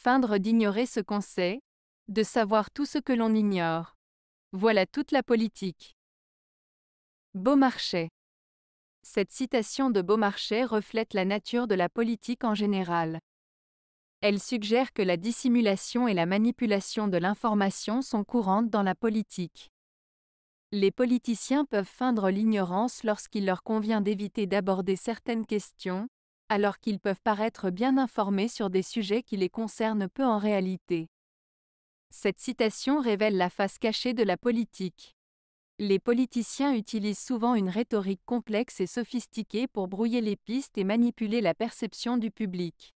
Feindre d'ignorer ce qu'on sait, de savoir tout ce que l'on ignore. Voilà toute la politique. Beaumarchais. Cette citation de Beaumarchais reflète la nature de la politique en général. Elle suggère que la dissimulation et la manipulation de l'information sont courantes dans la politique. Les politiciens peuvent feindre l'ignorance lorsqu'il leur convient d'éviter d'aborder certaines questions, alors qu'ils peuvent paraître bien informés sur des sujets qui les concernent peu en réalité. Cette citation révèle la face cachée de la politique. Les politiciens utilisent souvent une rhétorique complexe et sophistiquée pour brouiller les pistes et manipuler la perception du public.